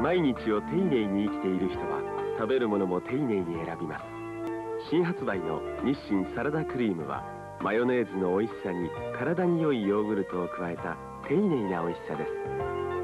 毎日を丁寧に生きている人は食べるものも丁寧に選びます。新発売の日清サラダクリームはマヨネーズの美味しさに体に良いヨーグルトを加えた丁寧な美味しさです。